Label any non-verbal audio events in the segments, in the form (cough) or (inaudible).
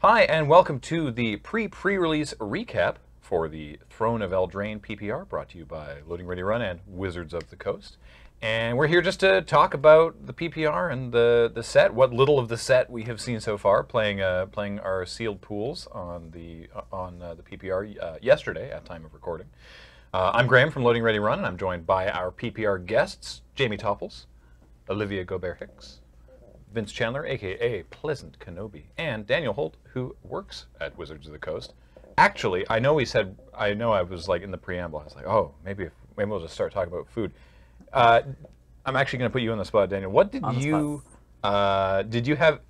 Hi, and welcome to the pre-pre-release recap for the Throne of Eldraine PPR, brought to you by Loading Ready Run and Wizards of the Coast. And we're here just to talk about the PPR and the, the set, what little of the set we have seen so far, playing uh, playing our sealed pools on the uh, on uh, the PPR uh, yesterday at time of recording. Uh, I'm Graham from Loading Ready Run, and I'm joined by our PPR guests, Jamie Topples, Olivia Gobert Hicks, Vince Chandler, aka Pleasant Kenobi, and Daniel Holt, who works at Wizards of the Coast. Actually, I know we said, I know I was like in the preamble, I was like, oh, maybe if, maybe we'll just start talking about food. Uh, I'm actually going to put you on the spot, Daniel. What did you, uh, did you have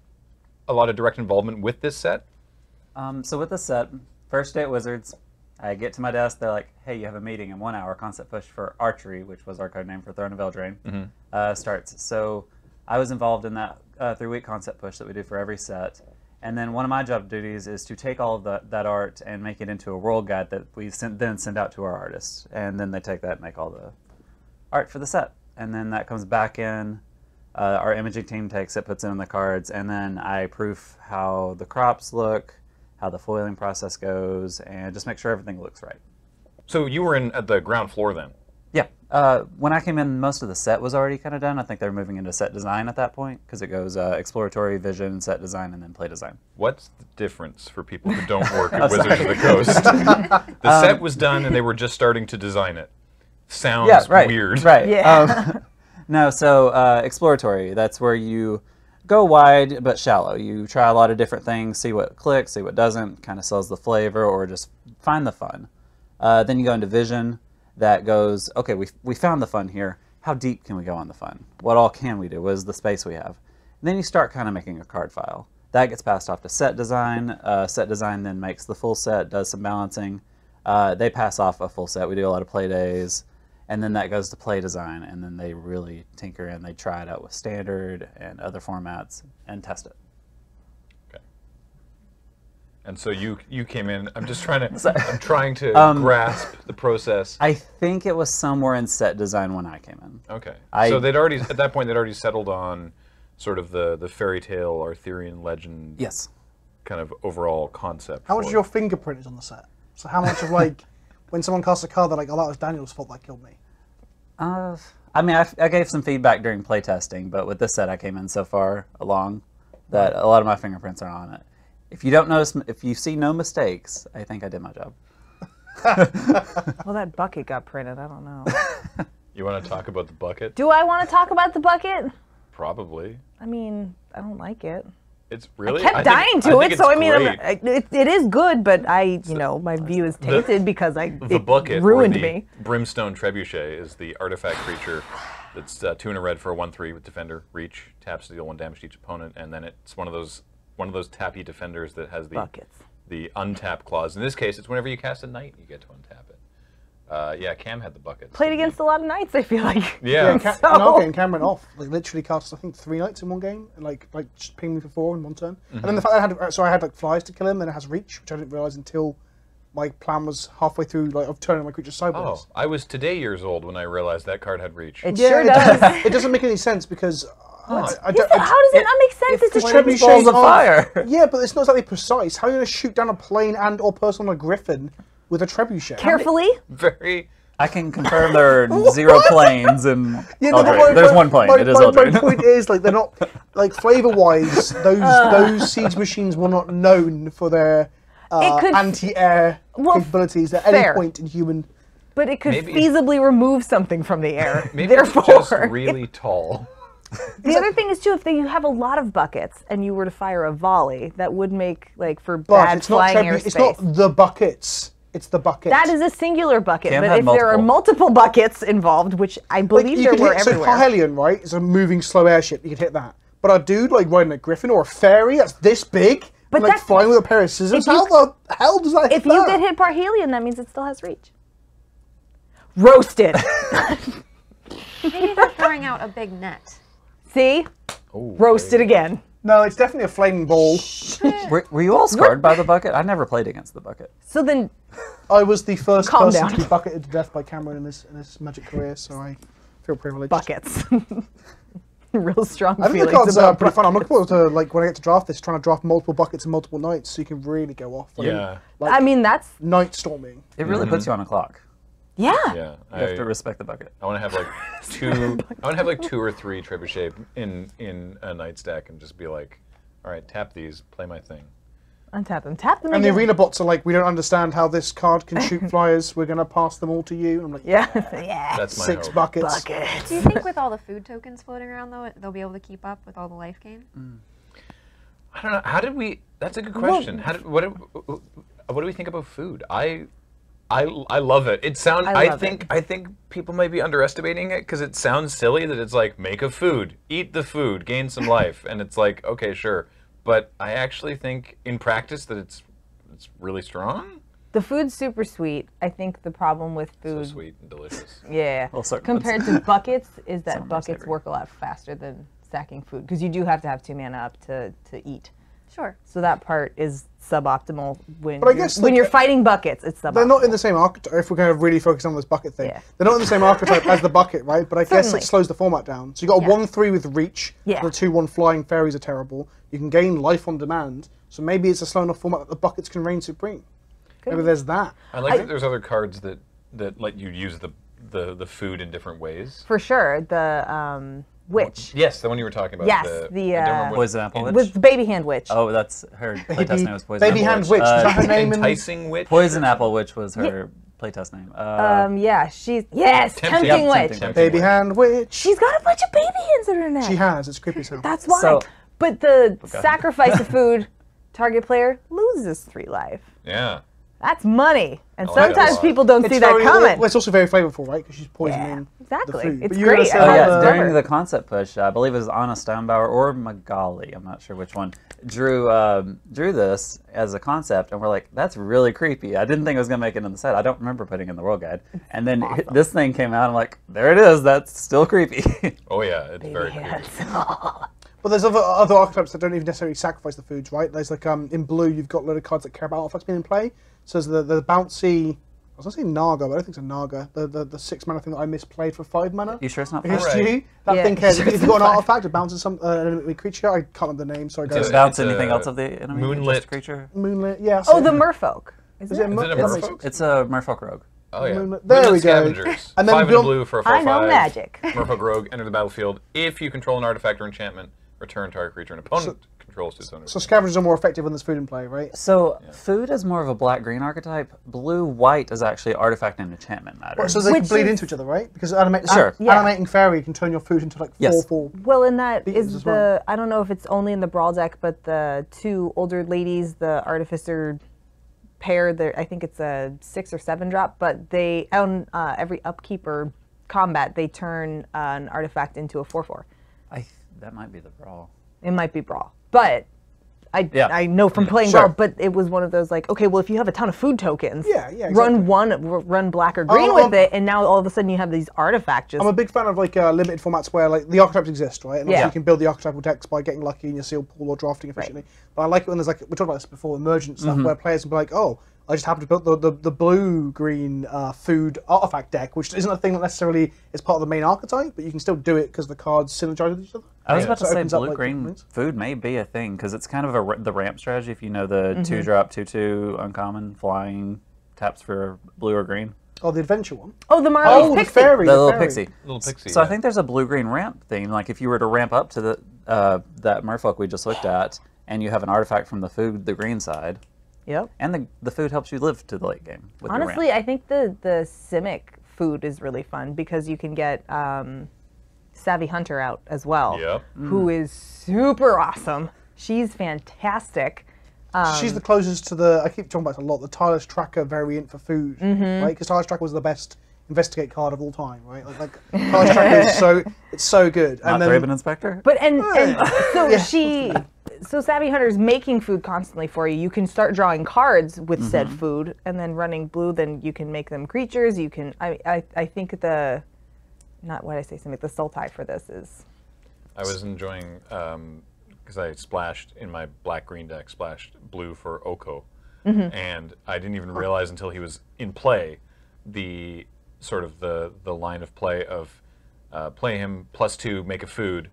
a lot of direct involvement with this set? Um, so with the set, first day at Wizards, I get to my desk. They're like, "Hey, you have a meeting in one hour. Concept push for Archery, which was our code name for Throne of Eldraine, uh, starts." So I was involved in that uh, three-week concept push that we do for every set. And then one of my job duties is to take all of the, that art and make it into a world guide that we send, then send out to our artists. And then they take that and make all the art for the set. And then that comes back in. Uh, our imaging team takes it, puts it in the cards, and then I proof how the crops look, how the foiling process goes, and just make sure everything looks right. So you were in at the ground floor then. Yeah. Uh, when I came in, most of the set was already kind of done. I think they're moving into set design at that point because it goes uh, exploratory, vision, set design, and then play design. What's the difference for people who don't work (laughs) at Wizards of the Coast? (laughs) the set was done and they were just starting to design it. Sounds yeah, right. weird. Right. Yeah. Um, (laughs) no, so uh, exploratory. That's where you go wide but shallow. You try a lot of different things, see what clicks, see what doesn't, kind of sells the flavor, or just find the fun. Uh, then you go into vision. That goes, okay, we we found the fun here. How deep can we go on the fun? What all can we do? What is the space we have? And then you start kind of making a card file. That gets passed off to set design. Uh, set design then makes the full set, does some balancing. Uh, they pass off a full set. We do a lot of play days and then that goes to play design and then they really tinker and they try it out with standard and other formats and test it. And so you you came in. I'm just trying to. (laughs) I'm trying to Um, grasp the process. i think it was somewhere in set design when i came in Okay. I- so they'd already at that point they'd already settled on sort of the the fairy tale Arthurian legend yes kind of overall concept. How much of your fingerprint is on the set? So how much of like (laughs) when someone casts a card, they're like, "Oh, that was Daniel's fault that killed me." uh, i mean I, I gave some feedback during playtesting but with this set i came in so far along that a lot of my fingerprints are on it if you don't notice if you see no mistakes i think i did my job (laughs) Well, that bucket got printed. I don't know. (laughs) You want to talk about the bucket? Do I want to talk about the bucket? Probably. I mean, I don't like it. It's really. Kept I think- dying I to think it, so I mean, I'm. I, it, it is good, but I, you know, my view is tainted because I the it bucket or ruined the me. Brimstone Trebuchet is the artifact creature that's uh, two and a red for a one-three with defender reach taps to deal one damage to each opponent, and then it's one of those one of those tappy defenders that has the Buckets. the untap clause. In this case, it's whenever you cast a knight, you get to untap it. Uh, yeah, Cam had the bucket. Played against a lot of knights. I feel like. (laughs) Yeah. Yeah, Ca- So- in our game, Cam went off. Like literally cast, I think, three knights in one game, and like like just pinged me for four in one turn. And then the fact that I had, so I had like flies to kill him, and it has reach, which I didn't realize until my plan was halfway through, like of turning my creature sideways. Oh, I was today years old when I realized that card had reach. It Yeah, sure it does. doesn't, (laughs) it doesn't make any sense because uh, I, I Is don't. it- I- how does it, not make sense? if It's a trebuchet balls of fire. Yeah, but it's not exactly precise. How are you going to shoot down a plane and or person on a griffin with a trebuchet? carefully. Very. i can confirm there are (laughs) zero planes and (laughs) Yeah, no, my- there's my- one plane My, it is my, my point is, like, they're not like flavor-wise. (laughs) Those those siege machines were not known for their uh, could- anti-air Well, capabilities at any point in human. But it could Maybe- feasibly remove something from the air. Maybe it's Therefore, just really tall. The other thing is too, if they, you have a lot of buckets and you were to fire a volley, that would make like for But bad it's not flying trebu- airspace. It's not the buckets. It's the bucket. That is a singular bucket, Cam but had if there are multiple. multiple buckets involved, which I like, believe you there could were hit, so everywhere. Parhelion, right? Is a moving slow airship. You could hit that. But a dude like riding a griffin or a fairy that's this big, But and, like flying with a pair of scissors. you- How the hell does that? if hit you that? get hit Parhelion, that means it still has reach. Roasted. Maybe (laughs) they're throwing out a big net. See? Oh, Roasted again. no, it's definitely a flaming ball. Were, were you all scarred by the bucket? I never played against the bucket. So then, I was the first Calm person down. to be bucketed to death by Cameron in his in his magic career, so I feel privileged. buckets. (laughs) real strong I think the feelings cards are about pretty fun. I'm looking forward to like when I get to draft this, trying to draft multiple buckets and multiple knights, so you can really go off. Like, Yeah. Like I mean, that's knight storming. It really mm-hmm. puts you on a clock. Yeah. Yeah. You have I- to respect the bucket. I want to have like (laughs) two. I want to have like two or three trebuchet in in a knight stack and just be like, all right, tap these, play my thing. Untap them. Tap them. And the arena bots are like, we don't understand how this card can shoot (laughs) flyers. We're gonna pass them all to you. I'm like, Yeah. yeah. (laughs) That's my six hope. buckets. Do you think with all the food tokens floating around though, they'll be able to keep up with all the life gain? Mm. I don't know. How did we? That's a good question. How did what? Did, what do we think about food? I. I, I love it. It sounds. I I, think it. I think people might be underestimating it because it sounds silly that it's like make a food, eat the food, gain some (laughs) life, and it's like okay, sure. But I actually think in practice that it's it's really strong. The food's super sweet. I think the problem with food So food, sweet and delicious. (laughs) yeah, (laughs) Well, certain compared to buckets, is that Some buckets savory. work a lot faster than stacking food because you do have to have two mana up to to eat. Sure. So that part is suboptimal when But I you're, when like, you're fighting buckets. It's suboptimal. They're not in the same archetype. If we're going to really focus on this bucket thing, Yeah. they're not in the same archetype as the bucket, right? But I guess it slows the format down. So you got a Yeah. one-three with reach. Yeah. The two-one flying fairies are terrible. You can gain life on demand. So maybe it's a slow enough format that the buckets can reign supreme. Maybe there's that. I like that there's other cards that that let you use the the, the food in different ways. for sure. The um, witch Yes, the one you were talking about. Yes, the, the, I uh, Poison apple witch. was the baby hand witch. Oh, that's her playtest name was Poison baby Apple hand Witch. witch. Uh, Is that her name? enticing witch. Poison Apple Witch was her playtest name. Uh, Um, yeah, she's yes, Tempting- tempting, Yep, witch. tempting. Baby hand witch. She's got a bunch of baby hands in her neck. She has. It's creepy So. That's why. So- but the Okay. sacrifice of (laughs) food, target player loses three life. Yeah. That's money, and I like that sometimes lot. people don't see that very- coming. well, it's also very flavorful, right? Because she's poisoning Yeah, the exactly. food. It's But you were gonna great. I Oh love yeah, the during the concept push, I believe it was Anna Steinbauer or Magali, I'm not sure which one, drew um, drew this as a concept, and we're like, that's really creepy. I didn't think it was gonna make it in the set. I don't remember putting it in the world guide. And then it- this thing came out, I'm like, there it is. That's still creepy. (laughs) Oh yeah, it's baby very creepy. (laughs) But there's other other archetypes that don't even necessarily sacrifice the foods, right? There's like um in blue, you've got a load of cards that care about artifacts being in play. So the the bouncy. I was gonna say Naga, but I don't think it's a Naga. The the, the six mana thing that I misplayed for five mana. you sure it's not? Against five? Right. you, that Yeah. thing cares. If you've got an artifact, it bounces some uh, enemy creature. I can't remember the name. Sorry, Does it bounce anything else of the enemy? Just moonlit- creature. Moonlit. Yeah. Oh, the merfolk. Is, Is it? it a Is it a merfolk? makes. It's a Merfolk Rogue. Oh yeah. Moonlit- there we go. Scavengers. And then then five Bill- and blue for a four I know five. magic. Merfolk Rogue enter the battlefield. If you control an artifact or enchantment, return target creature an opponent controls to its owner. So scavengers are more effective when there's food in play, right? So food is more of a black green archetype. Blue white is actually artifact and enchantment matter. So they can Which bleed is- into each other, right? Because animate, Sure. an- Yeah. animating fairy can turn your food into like Yes. four four. Well, in that Beatings is as the well. I don't know if it's only in the brawl deck, but the two older ladies, the artificer pair, there I think it's a six or seven drop, but they on uh, every upkeep or combat they turn uh, an artifact into a four four. I th- that might be the brawl. It might be brawl, but I Yeah. I know from playing Sure. brawl, but it was one of those like okay, well if you have a ton of food tokens, Yeah, yeah, run one, run black or green Oh, with um, it, and now all of a sudden you have these artifacts just I'm a big fan of like uh, limited formats where like the archetypes exist, right? And Yeah. you can build the archetypal decks by getting lucky in your sealed pool or drafting efficiently. But I like it when there's like we talked about this before, emergent stuff where players can be like, oh, I just happened to build the the, the blue green uh, food artifact deck, which isn't a thing that necessarily is part of the main archetype, but you can still do it because the cards synergize with each other. I was Yeah. about to it say opens up, blue like, green different food may be a thing because it's kind of a, the ramp strategy. If you know the Mm-hmm. two drop two two uncommon flying taps for blue or green. Oh, the adventure one. oh the Marley's Oh, the Pixie. fairy. The the little fairy. pixie. Little pixie. So I think there's a blue green ramp thing. Like if you were to ramp up to the uh, that merfolk we just looked at, and you have an artifact from the food, the green side, Yep. and the the food helps you live to the late game. With your Honestly, ramp. I think the the Simic food is really fun because you can get um, Savvy Hunter out as well, Yep. who mm. is super awesome. She's fantastic. She's um, the closest to the. I keep talking about it a lot. The tireless tracker variant for food, mm-hmm. right? Because tireless tracker was the best investigate card of all time, right? Like, like tireless tracker is so (laughs) it's so good. not and then Thraben Inspector. But and, and so (laughs) Yeah. she, so Savvy Hunter is making food constantly for you. You can start drawing cards with said mm-hmm. food, and then running blue. Then you can make them creatures. You can. I I, I think the, not what I say. Something the Sultai for this is. I was enjoying because I splashed in my black green deck, splashed blue for Oko, Mm-hmm. and I didn't even realize until he was in play the sort of the the line of play of uh, play him plus two, make a food,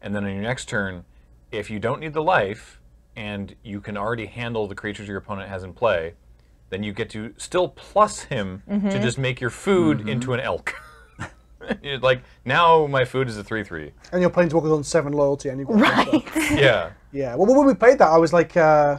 and then on your next turn, if you don't need the life and you can already handle the creatures your opponent has in play, then you get to still plus him to just make your food into an elk. (laughs) (laughs) You're like now my food is a three three. And your planeswalker's on seven loyalty, and you've Right. (laughs) Yeah. Yeah. Well, when we played that, I was like, uh,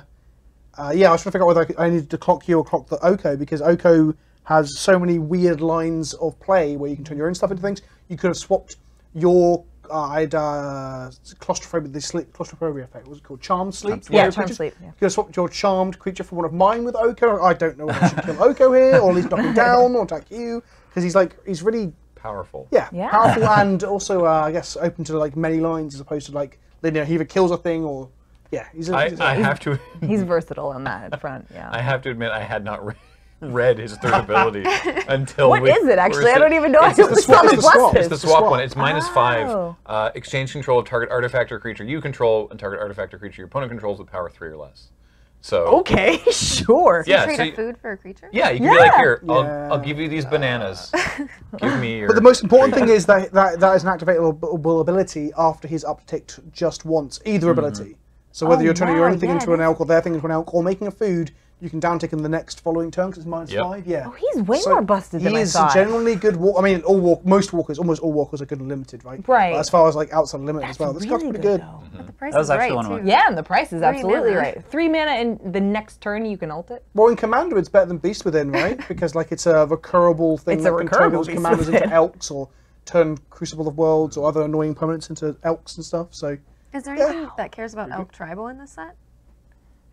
uh, yeah, I was trying to figure out whether I, could- I needed to clock you or clock the Oko because Oko has so many weird lines of play where you can turn your own stuff into things. You could have swapped your. Uh, I had uh, claustrophobia, the sleep, claustrophobia effect. What was it called? Charmed sleep. Yeah, your charmed creatures- sleep, yeah. You could have swapped your charmed creature for one of mine with Oko. I don't know whether I should kill Oko here or at least knock him down or attack you because he's like he's really Powerful. yeah, Yeah. powerful (laughs) and also uh, I guess open to like many lines as opposed to like you know, he either kills a thing or yeah he's. A, I, he's a- I have to (laughs) (laughs) He's versatile on that front. Yeah. I have to admit I had not re- read his third ability until What we is it actually? I don't even know. I It's the swap- it's the the swap. It's the the swap swap. one. It's minus five. Oh. Uh, exchange control of target artifact or creature you control and target artifact or creature your opponent controls with power three or less. So Okay, (laughs) sure. Yeah, you Trade so a food for a creature? yeah, you can be like, Yeah. here, I'll, Yeah. I'll give you these bananas. (laughs) give me your. But the most important thing (laughs) is that that, that is an activatable ability after he's upticked just once, either mm-hmm. ability. So whether Oh, you're turning your own oh, thing yeah, into an is. elk or their thing into an elk or making a food, you can downtick him the next following turn because it's minus Yep. five. Yeah. Oh, he's way So more busted than he I is generally good. Walk- I mean, all walk, most walkers, almost all walkers are good and limited, right? Right. But as far as like outside limit That's as well, this really card's pretty good. though. But the price That was is actually right, one of my- Yeah, and the price is absolutely mana. right. Three mana, and the next turn you can ult it. Well, in Commander, it's better than Beast Within, right? (laughs) because like it's a recurable thing It's a that can turn recurable those commanders Within. into elks or turn Crucible of Worlds or other annoying permanents into elks and stuff. So Is there anything that cares about elk tribal in this set?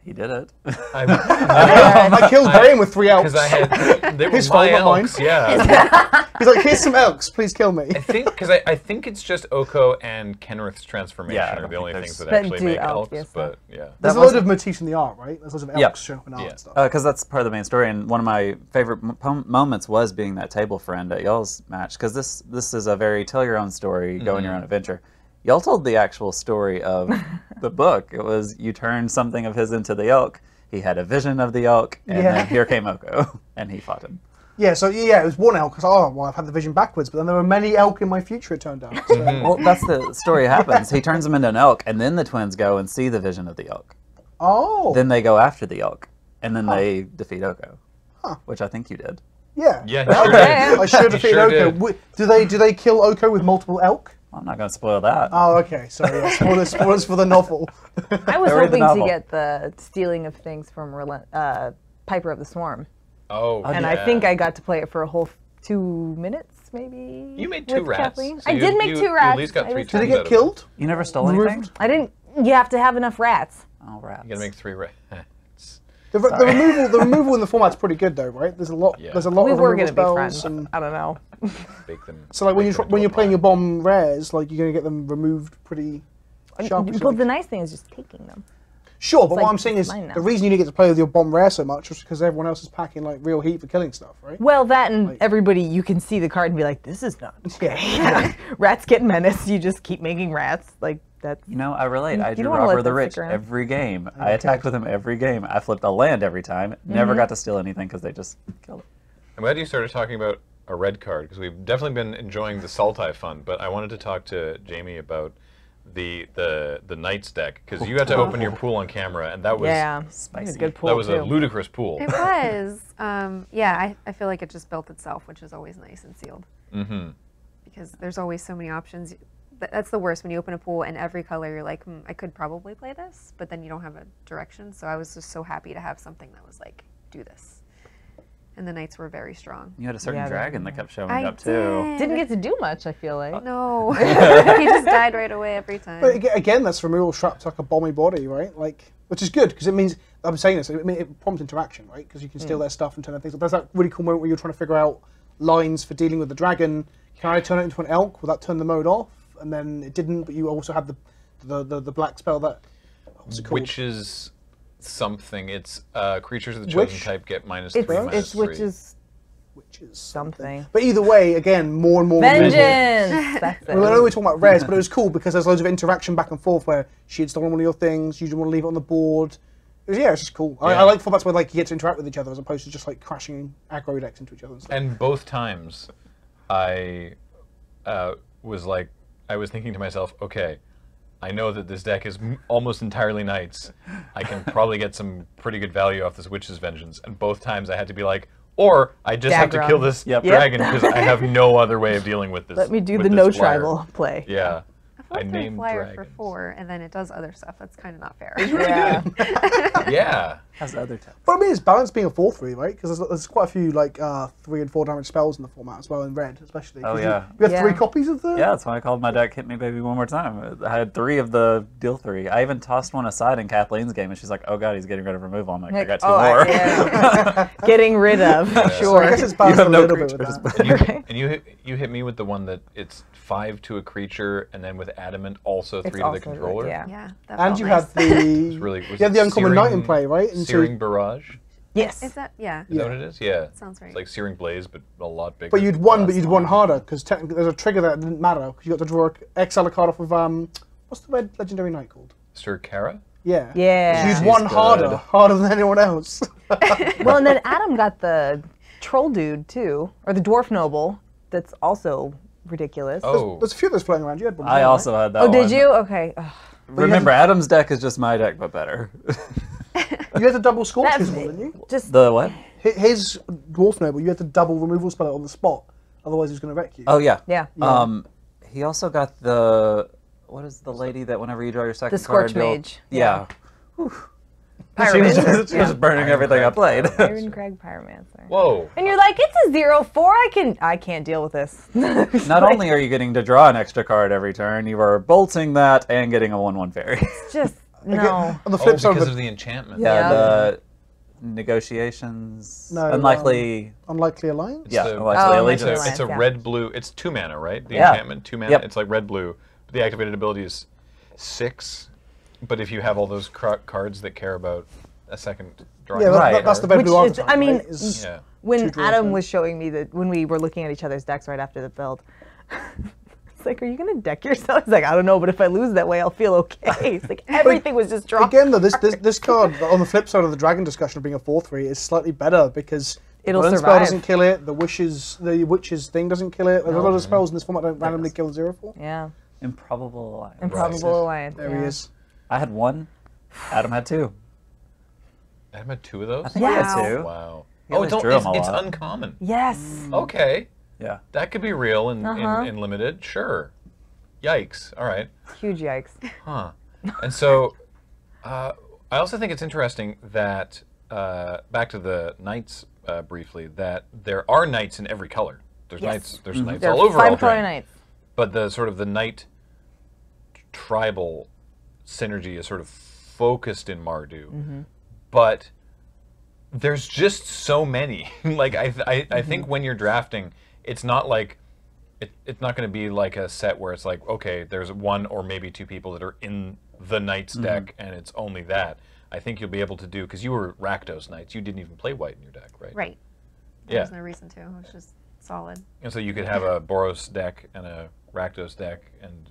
He did it. I (laughs) killed Graham with three elks. Because I had (laughs) they were His fault, my not mine. elks, yeah. (laughs) He's like, here's some elks, please kill me. I think because I, I think it's just Oko and Kenrith's transformation Yeah, I are don't the only think things there's- that That actually do make elk, elks. yes, but yeah, There's a lot of motifs in the art, right? There's a lot of elks Yep. showing up in art Yeah. and stuff. Uh, because that's part of the main story. And one of my favorite m- pom- moments was being that table friend at y'all's match because this this is a very tell your own story, go on your mm-hmm. own adventure. Y'all told the actual story of (laughs) the book. It was you turned something of his into the elk. He had a vision of the elk, and Yeah. then here came Oko, (laughs) and he fought him. yeah, so yeah, it was one elk. Cause, oh, well, I've had the vision backwards, but then there were many elk in my future, it turned out. So, mm-hmm. Well, that's the story (laughs) happens. He turns him into an elk, and then the twins go and see the vision of the elk. oh, Then they go after the elk, and then they defeat Oko, which I think you did. yeah. yeah, he sure Okay. did. I should He have defeated sure Oko. did. Do they do they kill Oko with multiple elk? I'm not going to spoil that. Oh, okay. Sorry. Yeah. Spoilers, spoilers for the novel. I was I read hoping to get the stealing of things from Relent- uh, Piper of the Swarm, Oh, and I think I got to play it for a whole two minutes, maybe. You made two with rats, Kathleen. so I you- did make you- two you at rats. least got I three was- Did he turns get out of it. killed? You never stole anything? I didn't. You have to have enough rats. Oh, rats. You gotta make three rats. The, the removal, the (laughs) removal in the format's pretty good though, right? There's a lot. Yeah. There's a lot We of were removal gonna be friends. and I don't know. (laughs) Bake them. so like when you bake tr- them when into you're playing your bomb rares, like you're gonna get them removed pretty sharply. Well, the nice thing is just taking them. Sure, but like, what I'm saying is the reason you didn't get to play with your bomb rare so much was because everyone else is packing like real heat for killing stuff, right? Well, that and everybody, you can see the card and be like, "This is not." (laughs) Yeah. rats get menaced. You just keep making rats. Like that's. You know, I relate. I you drew don't wanna let Robber the Rich around. every game. I attacked with him every game. I flipped a land every time. Mm-hmm. Never got to steal anything because they just killed it. I'm glad you started talking about a red card because we've definitely been enjoying the Sultai fun. But I wanted to talk to Jamie about the the the Knights deck because you had to open your pool on camera, and that was Yeah, Spicy. a good pool that was too. a ludicrous pool. It was. um, yeah, I, I feel like it just built itself, which is always nice and sealed. Mm-hmm. Because there's always so many options. Th- That's the worst when you open a pool and every color you're like, hmm, I could probably play this, but then you don't have a direction. So I was just so happy to have something that was like, do this. And the knights were very strong. You had a certain Yeah, they- dragon that kept showing I up too. did. Didn't get to do much. I feel like. No, (laughs) (laughs) he just died right away every time. But again, that's removal strapped to like a bomby body, right? Like, which is good because it means I'm saying this. It, mean, it prompts interaction, right? Because you can steal their stuff and turn their things. There's that really cool moment where you're trying to figure out lines for dealing with the dragon. Can I turn it into an elk? Will that turn the mode off? And then it didn't, but you also had the the, the, the black spell that what's it? Which is something. It's uh, creatures of the chosen Which? type get minus It's three, minus it's which is which is something. But either way, again, more and more. Vengeance. (laughs) That's it. Well, I know we're talking about rares, but it was cool because there's loads of interaction back and forth where she had stolen one of your things, you didn't want to leave it on the board. It was, yeah, it's just cool. I, Yeah. I like formats where like you get to interact with each other as opposed to just like crashing aggro decks into each other. And stuff. And both times, I uh, was like, I was thinking to myself, okay, I know that this deck is m- almost entirely knights. I can probably get some pretty good value off this Witch's Vengeance. And both times I had to be like, or I just have to kill this Yep. Yep. dragon because I have no other way of dealing with this. Let me do the no flyer." tribal play. Yeah. I I feel like named flyer for four, and then it does other stuff. That's kind of not fair. Yeah. (laughs) Yeah. Has other types. But I mean, it's balanced being a four three, right? Because there's, there's quite a few like uh, three and four damage spells in the format as well in red, especially. Oh, yeah. You, have three Yeah. copies of the. Yeah, that's why I called my deck "Hit Me Baby One More Time." I had three of the deal three. I even tossed one aside in Kathleen's game, and she's like, "Oh God, he's getting rid of removal." I'm like, "I got two oh, more." yeah. (laughs) (laughs) Getting rid of. So (laughs) I Sure. guess it's you balanced have a no little bit with creatures, that. but You, Right. and you hit, you hit me with the one that it's five to a creature, and then with adamant also It's three to the also good, controller. yeah. yeah. And you nice. had the really. You had the uncommon knight in play, right? And so- Searing Barrage. Yes. Is that yeah? Is that what it is? Yeah. Sounds right. It's like Searing Blaze, but a lot bigger. but you'd won, but you'd won harder because technically there's a trigger that didn't matter because you got to draw a exile a card off of um, what's the red legendary knight called? Syr Carah? Yeah. Yeah. So you'd She's won good. harder, harder than anyone else. (laughs) (laughs) well, and then Adam got the troll dude too, or the dwarf noble. That's also ridiculous. Oh. There's a few of those floating around. You had one. I right? also had that. Oh, did you? Okay. Ugh. Remember, Adam's deck is just my deck, but better. (laughs) You had the double scorches That's one, didn't you? just the what? Hi- His dwarf noble, you had to double removal spell it on the spot, otherwise he's going to wreck you. Oh yeah. Yeah. Um, he also got the what is the lady that whenever you draw your second The Scorch card, deal- Mage. Yeah. She Pyromancer. was just, just burning everything I played. Irencrag Pyromancer. Whoa. And you're like, it's a zero four. I can, I can't deal with this. (laughs) Not only are you getting to draw an extra card every turn, you are bolting that and getting a one-one fairy. just Again, no. On the Oh, flip side, because of of the the enchantment. yeah, Yeah. the negotiations, No, unlikely. unlikely alliance. yeah, the- unlikely Oh, It's allegiance. a, it's a yeah. red blue. It's two mana, right? The Yeah. enchantment, two mana. Yep. It's like red blue. The activated ability is six. But if you have all those cr- cards that care about a second drawing, Yeah, Right. that- that's the red Which blue is- I mean, right, is- yeah. When Adam was showing me that when we were looking at each other's decks right after the build, (laughs) it's like, are you gonna deck yourself? He's like, I don't know, but if I lose that way, I'll feel okay. It's like (laughs) everything was just dropped. Again, though, this, this this card on the flip side of the dragon discussion of being a four three is slightly better because It'll the burn spell doesn't kill it. The wishes, the witches thing doesn't kill it. There's a lot of spells in this format that don't randomly kill the zero four. Yeah. Improbable alliance. Improbable alliance. There yeah. he is. I had one. Adam had two. Adam had two of those. I think he Wow. had two. Wow. He Oh, always it's, drew un- it's, 'em a it's uncommon. Yes. Okay, Yeah. that could be real and, Uh-huh. in, in limited. Sure. Yikes. All right. Huge yikes. Huh. And so, (laughs) uh, I also think it's interesting that uh, back to the knights uh, briefly that there are knights in every color. There's Yes. knights. There's knights There all are over five color knights. But the sort of the knight tribal synergy is sort of focused in Mardu. Mm-hmm. But there's just so many. (laughs) like I, th- I, I Mm-hmm. think when you're drafting, it's not like it, it's not going to be like a set where it's like okay, there's one or maybe two people that are in the knights Mm-hmm. deck, and it's only that. I think you'll be able to do because you were Rakdos knights. You didn't even play white in your deck, right? Right. Yeah. There's no reason to. It's just solid. And so you could have a Boros deck and a Rakdos deck, and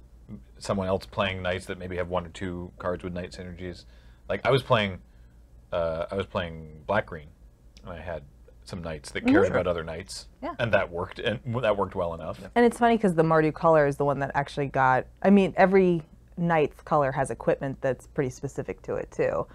someone else playing knights that maybe have one or two cards with knight synergies. Like I was playing, uh, I was playing black green, and I had some knights that cared about other knights, Yeah. and that worked, and that worked well enough. And it's funny because the Mardu color is the one that actually got. I mean, every knight's color has equipment that's pretty specific to it too,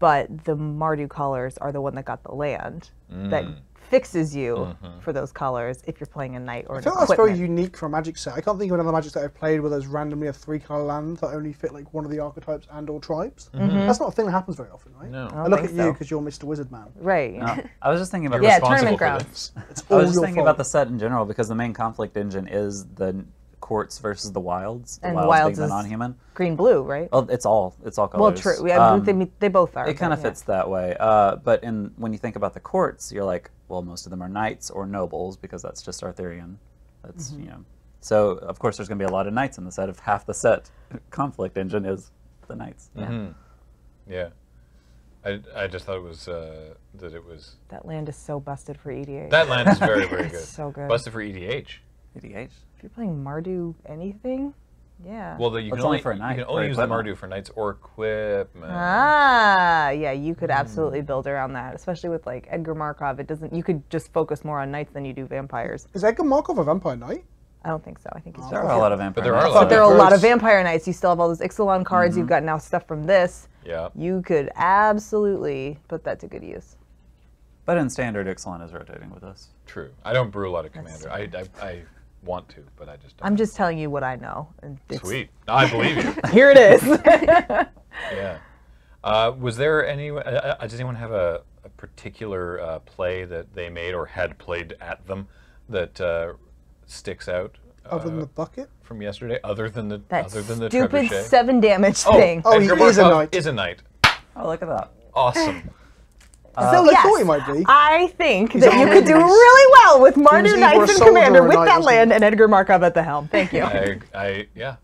but the Mardu colors are the one that got the land that Mm. Fixes you Mm-hmm. for those colors if you're playing a knight or I an feel that's equipment. very unique for a magic set. I can't think of another magic set I've played where there's randomly a three color land that only fit like one of the archetypes and or tribes. That's not a thing that happens very often, right? No. I I don't look think at you because you're Mr. Wizard Man. right. No, (laughs) I was just thinking about Yeah, the, responsible tournament for grounds. this. It's I was just thinking fault. about the set in general because the main conflict engine is the courts versus the wilds. The And wilds, wilds being is- the non-human. Green blue, right? Oh, it's all it's all colors. well, colors. true. Yeah, Um, they, they both are. it kind but of yeah. fits that way. Uh, but in when you think about the courts, you're like, well, most of them are knights or nobles because that's just Arthurian. That's Mm-hmm. you know. So of course there's going to be a lot of knights in the set. If half the set (laughs) conflict engine is the knights. Mhm. Yeah. I, I just thought it was uh, that it was That land is so busted for EDH. that land is very (laughs) very good. It's so good. Busted for EDH. EDH. If you're playing Mardu anything, yeah. Well, the, you It's can only only, for a you knight, can for only use the equipment. Mardu for knights or equipment. Ah, yeah, you could absolutely Hmm. build around that, especially with like Edgar Markov. It doesn't. You could just focus more on knights than you do vampires. Is Edgar Markov a vampire knight? I don't think so. I think he's There just are a lot of vampire. there are a lot But of there are a lot of vampire knights. You still have all those Ixalan cards. Mm-hmm. You've got now stuff from this. Yeah. You could absolutely put that to good use. But in standard, Ixalan is rotating with us. True. I don't brew a lot of commander. I, I, I want to, but I just don't. I'm just telling you what I know. And it's- Sweet. I believe you. (laughs) Here it is. (laughs) Yeah. (laughs) Uh, was there any? Uh, uh, does anyone have a, a particular uh, play that they made or had played at them that uh, sticks out Other than uh, the bucket. from yesterday? Other than the that other than the stupid trebuchet? seven damage oh, thing. Oh, he is a knight. Is a knight. Oh, look at that. Awesome. Uh, so I yes, thought he might be. I think that you could do really well with was Mardu either a Knights and Commander with that land and Edgar Markov at the helm. (laughs) Thank you. I, I, yeah.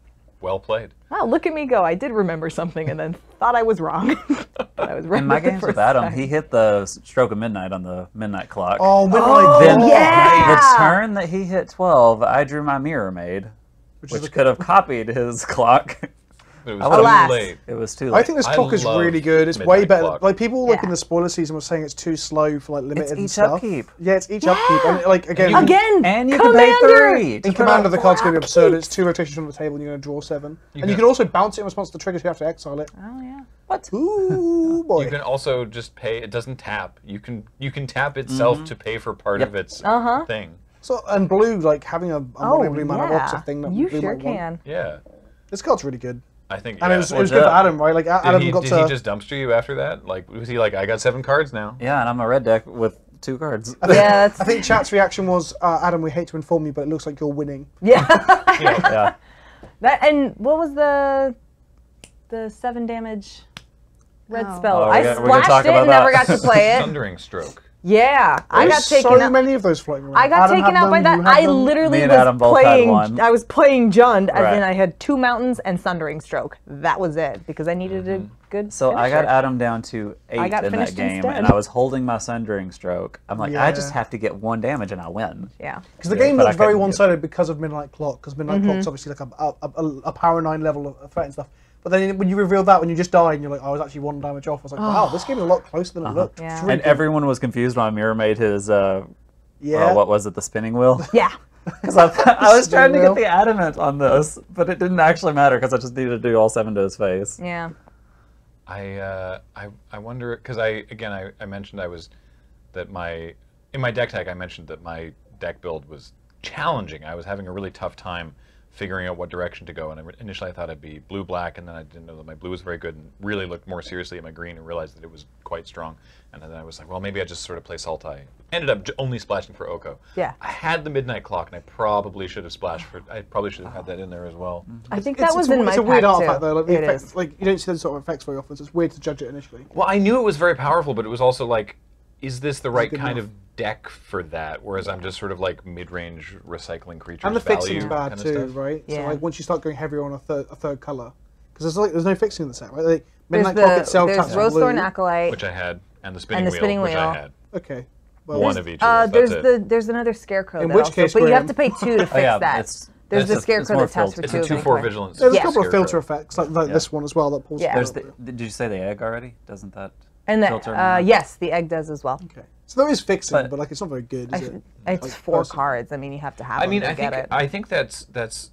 Well played. Wow, look at me go. I did remember something and then thought I was wrong. (laughs) but I was right In my the games with Adam, um, time. he hit the stroke of midnight on the midnight clock. Oh, midnight. Oh, then Dawn, yeah. the turn that he hit 12, I drew my Mirrormade, Which, which could have (laughs) copied his clock. But it was Alas. too late. It was too late. I think this I clock is love really good. It's way Midnight better. Clock. Like people like in the spoiler season were saying it's too slow for like limited and each stuff. upkeep. Yeah, it's each upkeep. And like again, (gasps) Again, and you can pay Commander! three. to in put Commander, up the card's going to be absurd. upkeep. It's two rotations on the table, and you're going to draw seven. and you can- can also bounce it in response to the triggers. You have to exile it. Oh yeah. What? Ooh (laughs) boy! You can also just pay. It doesn't tap. You can you can tap itself to pay for part Yep. of its Uh-huh. thing. So and blue, like having a, a Oh one blue mana rocks a yeah. thing that You blue sure might want. can. Yeah. This card's really good, I think. and yeah. it was, it was good for. Adam, right? Like A- Did, Adam he, got did to. he just dumpster you after that? Like, was he like, I got seven cards now? Yeah, and I'm a red deck with two cards. Yeah, that's I think chat's reaction was, uh, Adam, we hate to inform you, but it looks like you're winning. yeah. (laughs) yeah. that and what was the the seven damage red Oh. spell? Oh, I got- splashed it about and never got to play it. (laughs) Sundering Stroke. Yeah, I got taken so out. many of those floating around. I got Adam taken out by them, you that. I them. literally was Adam playing. I was playing Jund, as Right. in I had two mountains and Sundering Stroke. That was it because I needed a good. Mm-hmm. So I got. Adam down to eight in that game, instead. and I was holding my sundering stroke. I'm like, I just have to get one damage and I win. Yeah. Because the game but I looks very one-sided because of Midnight Clock. Because Midnight Mm-hmm. Clock's obviously like a, a, a, a power nine level of threat and stuff. But then when you reveal that, when you just die and you're like, oh, I was actually one damage off. I was like, wow, this game is a lot closer than it looked. Yeah. And good. everyone was confused when Mirrormade his, uh, yeah. uh, what was it, the spinning wheel? (laughs) Yeah. (laughs) Because I, (laughs) I was trying to get the adamant on this, but it didn't actually matter because I just needed to do all seven to his face. Yeah. I uh, I I wonder because I again I, I mentioned I was that my in my deck tag I mentioned that my deck build was challenging. I was having a really tough time figuring out what direction to go, and I, initially I thought it'd be blue black, and then I didn't know that my blue was very good, and really looked more seriously at my green and realized that it was quite strong. And then I was like, well, maybe I just sort of play Sultai. Ended up only splashing for Oko. Yeah. I had the midnight clock, and I probably should have splashed for. I probably should have had that in there as well. Mm-hmm. I think It's- that was it's a, in my It's a weird pack artifact too. though. Like, the It effects, is. like you don't see those sort of effects very often. So it's weird to judge it initially. Well, I knew it was very powerful, but it was also like, is this the right kind enough. of deck for that? Whereas I'm just sort of like mid-range recycling creatures And the value fixing's bad kind of too, stuff. right? So like once you start going heavier on a third a third color, because there's like there's no fixing in the set, right? Like There's Midnight Clock the itself there's taps Rosethorn blue. Acolyte. Which I had, and the spinning the wheel, spinning which I had. Okay. Well, One of each. Uh, of those. there's That's it. the there's another scarecrow. In that which also, case, but you have to pay two to fix (laughs) Oh, yeah, that. there's the a- scarecrow more that taps for filtered. It's a two any four color. vigilance. There's a Yeah. couple of filter effects like, like Yeah. this one as well that pulls. Yeah. it There's over. the, did you say the egg already? Doesn't that And the, filter? uh, yes, the egg does as well. Okay. So there is fixing, But- but, like it's not very good, is f- it? It's Like, four personally. cards. I mean, you have to have I them mean, to I get think it. I think that's that's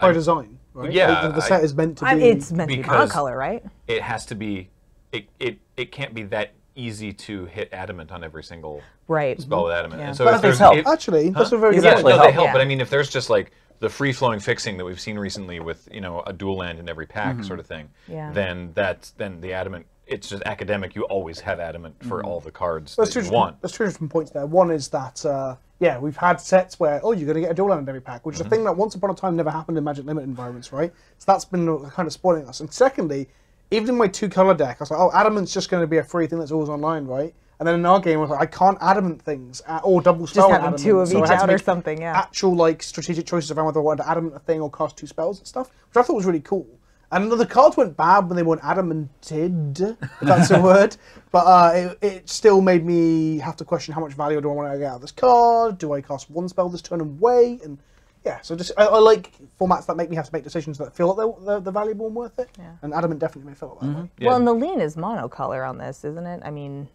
by I- design, right? Yeah, Like, the set I- is meant to I- be. it's meant to be color, right? it has to be. It it it can't be that easy to hit adamant on every single Right. spell with adamant. Yeah. And so But if there's help. if- Actually, that's a very These good yeah, actually no, help. they help. Yeah. But I mean, if there's just like the free flowing fixing that we've seen recently with you know a dual land in every pack Mm-hmm. sort of thing, Yeah. then that's then the adamant. It's just academic. You always have adamant for Mm-hmm. all the cards There's that you different- want. there's two different points there. One is that, uh, yeah, we've had sets where, oh, you're going to get a dual land in every pack, which is a thing that once upon a time never happened in Magic Limit environments, right? So that's been uh, kind of spoiling us. And secondly, even in my two color deck, I was like, oh, Adamant's just going to be a free thing that's always online, right? And then in our game, I was like, I can't Adamant things uh, or double spell having Adamant, two of so each out or something, yeah. Actual like strategic choices around whether I wanted to Adamant a thing or cast two spells and stuff, which I thought was really cool. And the cards weren't bad when they weren't adamanted, if that's a (laughs) word. But uh, it, it still made me have to question how much value do I want to get out of this card? Do I cast one spell this turn and wait? And yeah, so just I, I like formats that make me have to make decisions that feel like they're, they're, they're valuable and worth it. Yeah. And Adamant definitely may feel that way. Yeah. Well, and the lean is monocolor on this, isn't it? I mean,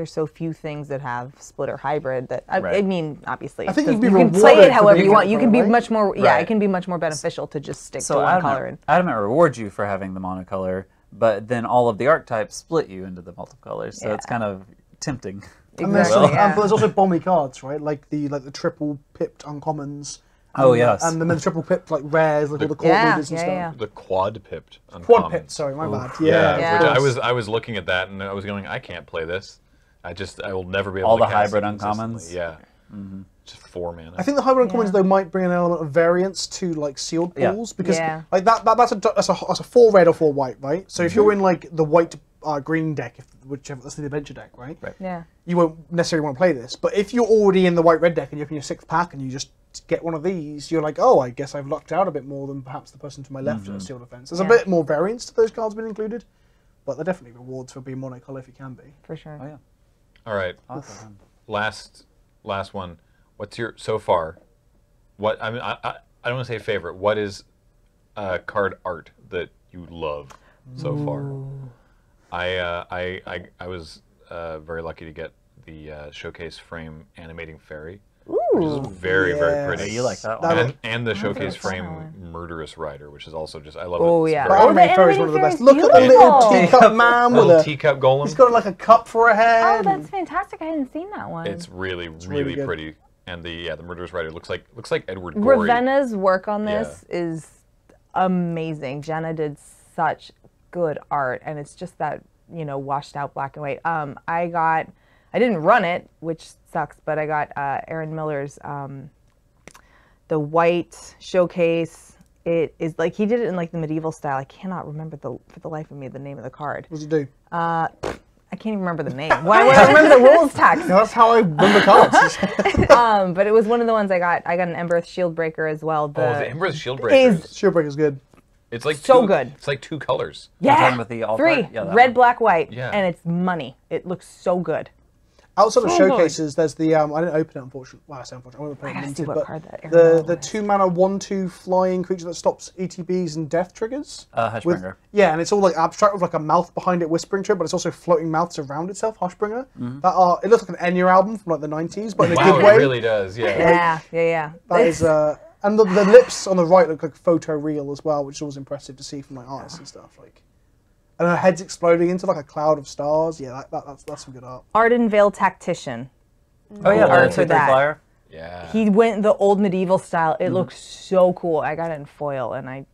there's so few things that have split or hybrid that I, I mean obviously I think you'd be you can play it however you want you can be much more yeah Right. it can be much more beneficial to just stick So to one color and Adamant rewards you for having the monocolor, but then all of the archetypes split you into the multicolors. So it's kind of tempting. And there's, Exactly, um, yeah. but there's also bomby cards, right? Like the like the triple pipped uncommons. Oh, yes. And then the triple pipped like rares, like all the court Yeah, leaders and yeah, stuff. yeah. The quad pipped. Quad pipped, sorry, my bad. Yeah, Yeah. Yeah. which I was I was looking at that and I was going, I can't play this. I just I will never be able All to the cast it hybrid uncommons? Yeah. Just four mana. I think the hybrid uncommons Yeah. though might bring an element of variance to like sealed Yeah. pools because Yeah. like that, that that's a that's a that's a four red or four white, right? So if you're in like the white uh, green deck, if, whichever that's the adventure deck, right? Right. yeah You won't necessarily want to play this, but if you're already in the white red deck and you're in your sixth pack and you just get one of these, you're like, oh, I guess I've lucked out a bit more than perhaps the person to my left Mm-hmm. at sealed defense. There's Yeah. a bit more variance to those cards being included, but they're definitely rewards for being monocolor if you can be. for sure Oh yeah. All right. Awesome. Last last one. What's your so far? What I mean I I, I don't want to say favorite. What is uh, card art that you love so far? I, uh, I I I was uh, very lucky to get the uh, showcase frame animating fairy, which is very very pretty. Yeah, you like that That one. and, and the showcase frame one. murderous rider, which is also just I love Oh, it. It's yeah. very- But Oh, the Anime Fairy is one of the best. Look at the little teacup man with a. teacup golem. He's got like a cup for a head. oh that's fantastic I hadn't seen that one It's really, really, really pretty. And the yeah, the murderous rider looks like looks like Edward Gorey. Ravenna's work on this is amazing. Jenna did such good art, and it's just that you know washed out black and white. Um, I got, I didn't run it, which sucks, but I got uh, Aaron Miller's um, the white showcase. It is like he did it in like the medieval style. I cannot remember the for the life of me the name of the card. What does it do? I can't even remember the name. (laughs) Why would I remember the rules text? No, (laughs) that's how I remember (laughs) cards. Um, but it was one of the ones I got. I got an Embereth Shield Breaker as well. The, Oh, the Ember's Shield Breakers. is Shieldbreaker's good. it's like so two, good. It's like two colors. Yeah, talking about the three. Yeah, red, one. black, white, Yeah. and it's money. It looks so good. Outside of So good. showcases, there's the um, I didn't open it unfortunately. Well, I say unfortunately, I won't play I it gotta see what but card that the Miller the is. two mana one two flying creature that stops ETBs and death triggers. Uh, With- Hushbringer. yeah, and it's all like abstract with like a mouth behind it whispering to it, but it's also floating mouths around itself. Hushbringer. Mm-hmm. That are it looks like an Enya album from like the 90s, but in a Wow, good it really does. Yeah. Yeah, yeah, yeah. That is uh, and the, the lips on the right look like photo real as well, which is always impressive to see from like artists and stuff. Like, and her head's exploding into like a cloud of stars. Yeah, that, that, that's that's some good art. Ardenvale Tactician. Oh yeah, art the for that. flyer. Yeah. He went the old medieval style. Mm-hmm. It looks so cool. I got it in foil, and I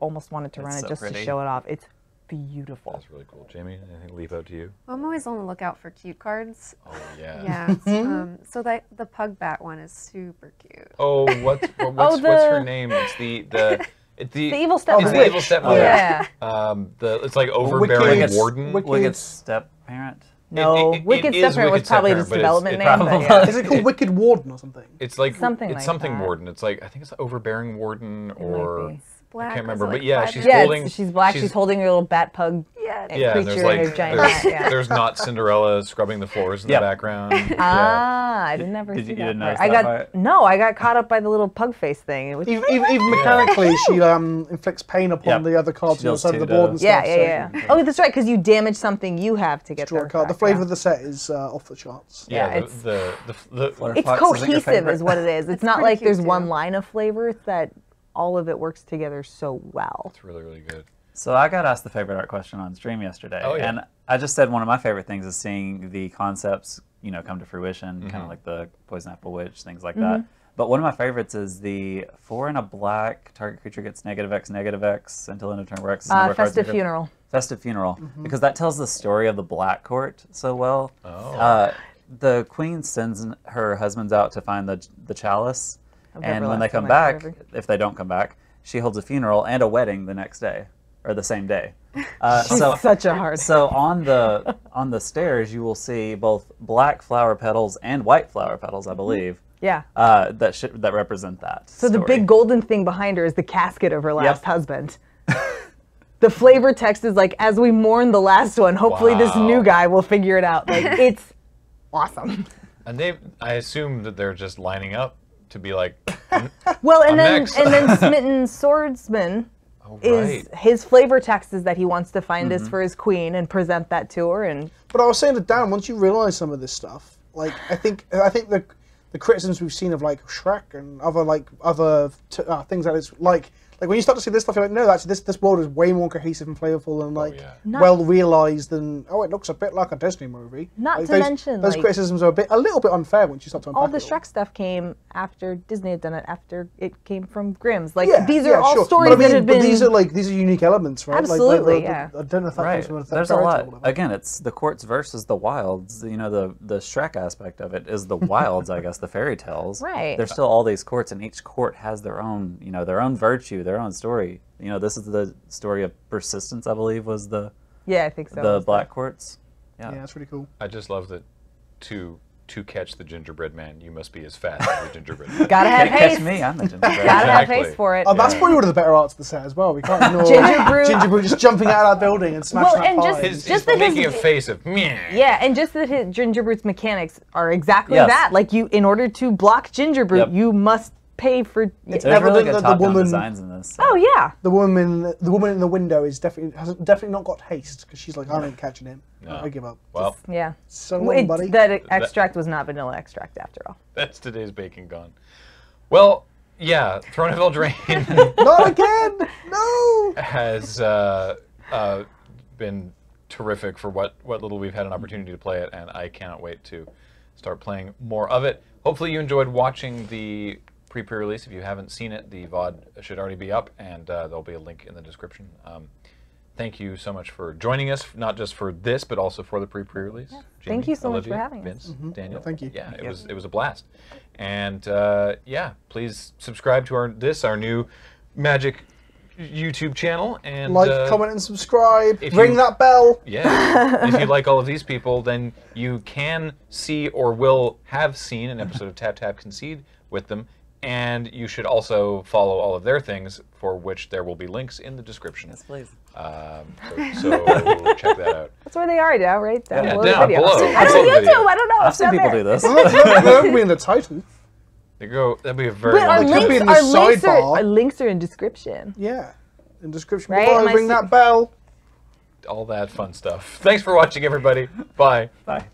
almost wanted to run It's it so just to show it off. It's beautiful. That's really cool. Jamie, anything leap out to you? I'm always on the lookout for cute cards. Oh yeah. Yeah. (laughs) um, so that the pug bat one is super cute. Oh, what's what, (laughs) what's, Oh, what's her name? It's the the (laughs) it's the, The evil It's stepmother. the evil stepmother. Yeah. Um, the it's like overbearing Wicked- warden. Wicked- Wicked step parent. No, it- it Wicked is Stepparent was probably Stepparent, his but it's- development it name. but probably yeah. Is it called Wicked Warden or something? It's like Something it's like something that. warden. It's like I think it's overbearing warden or be. Black. I can't remember, it, but yeah, she's? Yeah, holding. she's black. She's, holding her little bat pug Yeah. Yeah, and there's like her giant there's, hat. Yeah. (laughs) there's not Cinderella scrubbing the floors in Yep. the background. (laughs) yeah. Ah, I didn't ever Did see you- you that didn't part. I got part? no, I got caught up by the little pug face thing. It Even, even, even mechanically, she (laughs) um, inflicts pain upon Yep. the other cards on the side of the board and yeah, stuff. yeah, so yeah. Oh, that's right, because you damage something you have to get Draw the a card. The flavor of the set is uh, off the charts. Yeah, Yeah, the, it's- the, the, the, It's Fox isn't your cohesive, is what it is. It's, It's not like there's one line of flavor. That all of it works together so well. it's really really good. So I got asked the favorite art question on stream yesterday, Oh, yeah. and I just said one of my favorite things is seeing the concepts, you know, come to fruition, kind Mm-hmm. of like the poison apple witch, things like Mm-hmm. that. But one of my favorites is the four and a black target creature gets negative X, negative X until end of turn. where X is the Uh, number of cards festive funeral. Festive funeral, because that tells the story of the Black Court so well. Oh. Uh, the queen sends her husbands out to find the the chalice, Of and when they come back, forever. if they don't come back, she holds a funeral and a wedding the next day or the same day. (laughs) Uh, so Such a hard. so (laughs) on the on the stairs, you will see both black flower petals and white flower petals, I believe, Yeah. uh, that sh- that represent that. So the big golden thing behind her is the casket of her last Yep. husband. (laughs) the flavor text is like, as we mourn the last one, hopefully this new guy will figure it out. Like it's awesome. And they, I assume that they're just lining up to be like, (laughs) Well, and then next. and then (laughs) smitten swordsman Oh, is his flavor text is that he wants to find Mm-hmm. this for his queen and present that to her and But I was saying to Dan, once you realise some of this stuff, like I think I think the the criticisms we've seen of like Shrek and other like other t- uh, things that it's like like when you start to see this stuff, you're like, no, actually this this world is way more cohesive and flavorful and oh, like yeah. Not- well realised than oh, it looks a bit like a Disney movie. Not Like, to those, mention, those like- criticisms are a bit a little bit unfair once you start to unpack all the it Shrek stuff came after Disney had done it after it came from Grimm's. Like Yeah, these are yeah, all sure. stories but I mean, that have but been these are like these are unique elements, right? Like, the- Absolutely, the- the- yeah. I don't know if that Right. comes from a There's a lot. tale or whatever. Again, it's the courts versus the wilds. You know, the the Shrek aspect of it is the wilds, I guess, the fairy tales. (laughs) Right. There's still all these courts, and each court has their own, you know, their own virtue, their own story. You know, this is the story of persistence, I believe, was the yeah, I think so. the black courts. yeah, that's pretty cool. I just love that to to catch the gingerbread man, you must be as fast as the gingerbread (laughs) man. Gotta have Can't catch me, I'm the (laughs) gingerbread. Gotta have Exactly. haste for it. Oh, that's probably one of the better arts of the set as well. We can't ignore Gingerbrute- Ginger Brew just jumping out of our building and smashing Well, that and just- His, Just he's that his- making a face of meh. Yeah, and just that his Gingerbrute's mechanics are exactly Yes. that. Like you, in order to block gingerbread, Yep. you must pay for. It's There's evident really that good the top-down woman- designs in this. Oh yeah, the woman, the woman in the window is definitely has definitely not got haste because she's like, I ain't catching him. No. I give up. Well, yeah. So long, it- buddy. that extract was not vanilla extract after all. that's today's bacon gone. Well, yeah, Throne of Eldraine (laughs) not again. No. has uh, uh, been terrific for what, what little we've had an opportunity to play it, and I cannot wait to start playing more of it. Hopefully, you enjoyed watching the pre pre release. If you haven't seen it, the VOD should already be up, and uh, there'll be a link in the description. Um, thank you so much for joining us, not just for this, but also for the pre pre release. Thank you so much for having us. Vince, Daniel. Thank you. Yeah, it was it was a blast, and uh, yeah, please subscribe to our this our new Magic YouTube channel and Like, uh, comment, and subscribe. if Ring you- that bell. yeah. if you like all of these people, then you can see or will have seen an episode of Tap Tap Concede with them. And you should also follow all of their things, for which there will be links in the description. Yes, please. Um, so (laughs) so check that out. That's where they are now, right? Down Yeah, below down the video. below. I Below don't the YouTube. I don't know. I've seen people there. do this. (laughs) that would be in the title. They go. That'd be a very. But our long could links, in the our links, are, our links are in description. Yeah. In description Right? below. I Ring see- that bell. all that fun stuff. Thanks for watching, everybody. Bye. Bye.